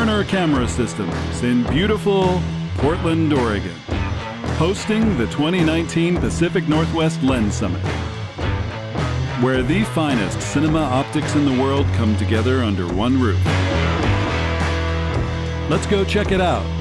Koerner Camera Systems in beautiful Portland, Oregon, hosting the 2019 Pacific Northwest Lens Summit, where the finest cinema optics in the world come together under one roof. Let's go check it out.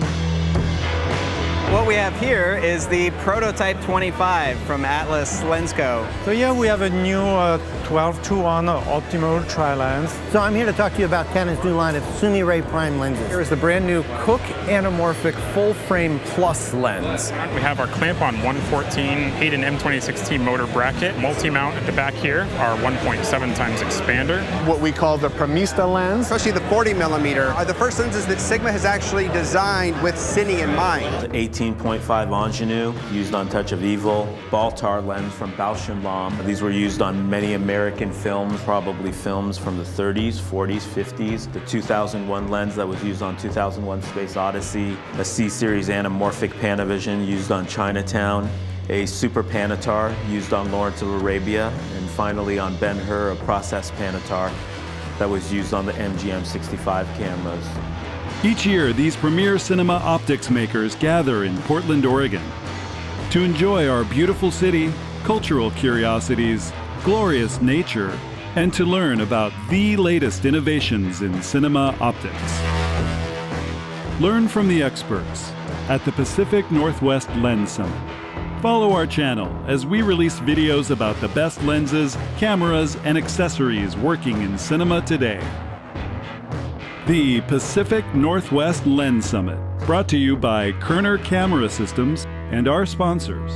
What we have here is the Prototype 25 from Atlas Lensco. So here we have a new uh, 12 to 1 Optimo Ultra lens. So I'm here to talk to you about Canon's new line of Sumire Prime lenses. Here is the brand new Cooke Anamorphic Full Frame Plus lens. We have our clamp on 114 Hayden M2016 motor bracket, multi-mount at the back here, our 1.7 times expander. What we call the Premista lens. Especially the 40 millimeter are the first lenses that Sigma has actually designed with Cine in mind. 18.5 Angenieux, used on Touch of Evil, Baltar lens from Bausch & Lomb. These were used on many American films, probably films from the 30s, 40s, 50s. The 2001 lens that was used on 2001 Space Odyssey, a C-series anamorphic Panavision used on Chinatown, a Super Panatar used on Lawrence of Arabia, and finally on Ben-Hur, a process Panatar that was used on the MGM 65 cameras. Each year, these premier cinema optics makers gather in Portland, Oregon to enjoy our beautiful city, cultural curiosities, glorious nature, and to learn about the latest innovations in cinema optics. Learn from the experts at the Pacific Northwest Lens Summit. Follow our channel as we release videos about the best lenses, cameras, and accessories working in cinema today. The Pacific Northwest Lens Summit, brought to you by Koerner Camera Systems and our sponsors.